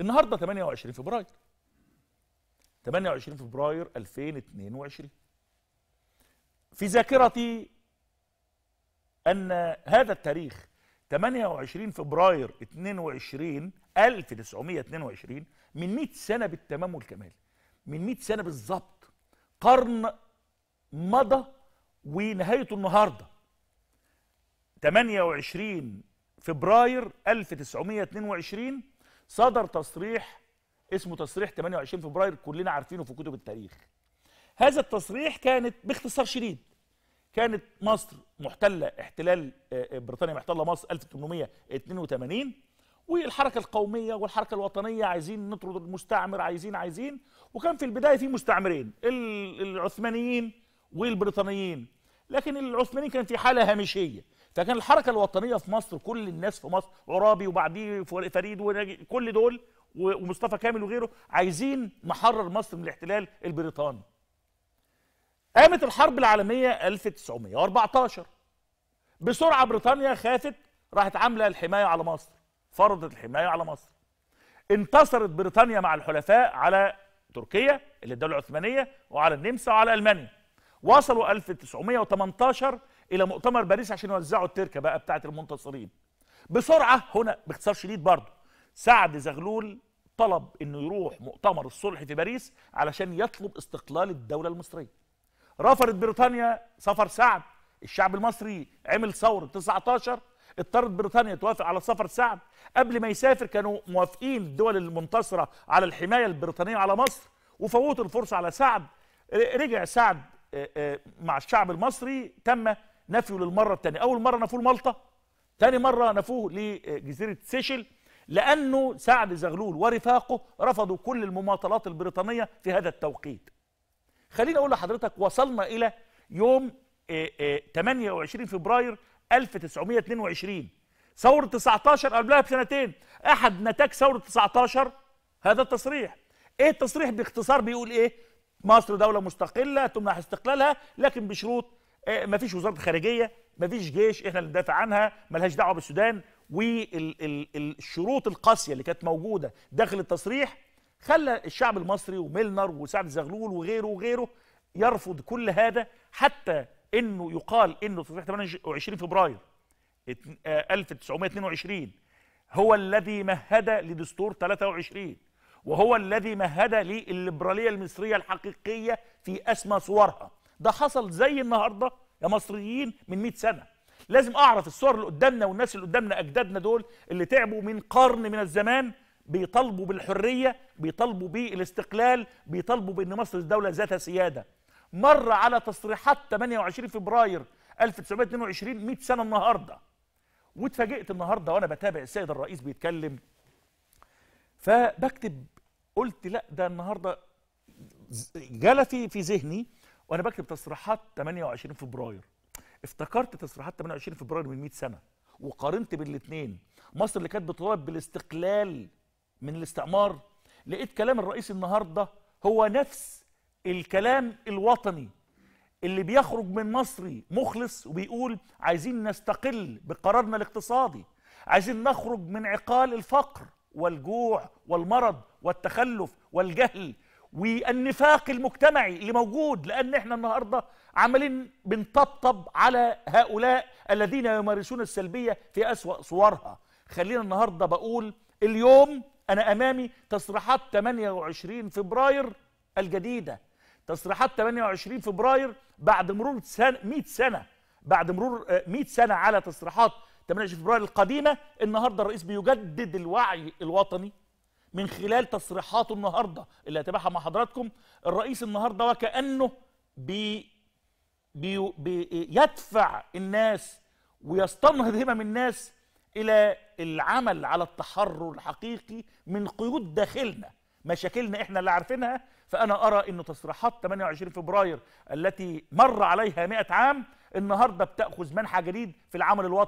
النهارده 28 فبراير. 28 فبراير 2022 في ذاكرتي أن هذا التاريخ 28 فبراير 22 1922 من 100 سنة بالتمام والكمال. من 100 سنة بالظبط. قرن مضى ونهايته النهارده. 28 فبراير 1922 صدر تصريح اسمه تصريح 28 فبراير كلنا عارفينه في كتب التاريخ. هذا التصريح كانت باختصار شديد. كانت مصر محتلة احتلال بريطانيا محتلة مصر 1882 والحركة القومية والحركة الوطنية عايزين نطرد المستعمر عايزين عايزين. وكان في البداية في مستعمرين العثمانيين والبريطانيين. لكن العثمانيين كان في حالة هامشية. فكان الحركة الوطنية في مصر كل الناس في مصر عرابي وبعديه فريد وكل دول ومصطفى كامل وغيره عايزين نحرر مصر من الاحتلال البريطاني. قامت الحرب العالمية 1914 بسرعة بريطانيا خافت راحت عاملة الحماية على مصر فرضت الحماية على مصر. انتصرت بريطانيا مع الحلفاء على تركيا اللي الدولة العثمانية وعلى النمسا وعلى ألمانيا. وصلوا 1918 إلى مؤتمر باريس عشان يوزعوا التركة بقى بتاعه المنتصرين. بسرعة هنا باختصار شديد برضه سعد زغلول طلب إنه يروح مؤتمر الصلح في باريس علشان يطلب استقلال الدولة المصرية. رفضت بريطانيا سفر سعد الشعب المصري عمل ثورة 19 اضطرت بريطانيا توافق على سفر سعد. قبل ما يسافر كانوا موافقين الدول المنتصرة على الحماية البريطانية على مصر وفوتوا الفرصة على سعد. رجع سعد مع الشعب المصري تم نفيه للمرة الثانية أول مرة نفوه لمالطا ثاني مرة نفوه لجزيرة سيشل لأنه سعد زغلول ورفاقه رفضوا كل المماطلات البريطانية في هذا التوقيت. خليني أقول لحضرتك وصلنا إلى يوم 28 فبراير 1922 ثورة 19 قبلها بسنتين. أحد نتاج ثورة 19 هذا التصريح. إيه التصريح؟ باختصار بيقول إيه؟ مصر دولة مستقلة تمنح استقلالها لكن بشروط إيه مفيش وزارة خارجية مفيش جيش إحنا اللي ندافع عنها ملهاش دعوة بالسودان والشروط القاسية اللي كانت موجودة داخل التصريح خلى الشعب المصري وميلنر وسعد زغلول وغيره وغيره يرفض كل هذا حتى إنه يقال إنه تصريح 28 فبراير 1922 هو الذي مهد لدستور 23 وهو الذي مهد للليبرالية المصرية الحقيقية في أسمى صورها. ده حصل زي النهارده يا مصريين من 100 سنة. لازم أعرف الصور اللي قدامنا والناس اللي قدامنا أجدادنا دول اللي تعبوا من قرن من الزمان بيطالبوا بالحرية بيطالبوا بالاستقلال بيطالبوا بأن مصر دوله ذات سيادة. مر على تصريحات 28 فبراير 1922 100 سنة النهارده. واتفاجئت النهارده وأنا بتابع السيد الرئيس بيتكلم. فبكتب قلت لا ده النهارده جال في في ذهني وأنا بكتب تصريحات 28 فبراير. افتكرت تصريحات 28 فبراير من 100 سنة وقارنت بين الاثنين مصر اللي كانت بتطالب بالاستقلال من الاستعمار لقيت كلام الرئيس النهارده هو نفس الكلام الوطني. اللي بيخرج من مصري مخلص وبيقول عايزين نستقل بقرارنا الاقتصادي عايزين نخرج من عقال الفقر والجوع والمرض والتخلف والجهل والنفاق المجتمعي اللي موجود لأن إحنا النهارده عمالين بنطبطب على هؤلاء الذين يمارسون السلبية في أسوأ صورها. خلينا النهارده بقول اليوم أنا أمامي تصريحات 28 فبراير الجديدة. تصريحات 28 فبراير بعد مرور سنة 100 سنة. بعد مرور 100 سنة على تصريحات 28 فبراير القديمة النهارده الرئيس بيجدد الوعي الوطني من خلال تصريحاته النهارده اللي هتابعها مع حضراتكم الرئيس النهارده وكأنه بي بي بيدفع الناس ويستنهض همم الناس إلى العمل على التحرر الحقيقي من قيود داخلنا مشاكلنا إحنا اللي عارفينها. فأنا أرى ان تصريحات 28 فبراير التي مر عليها 100 عام النهارده بتأخذ منحى جديد في العمل الوطني.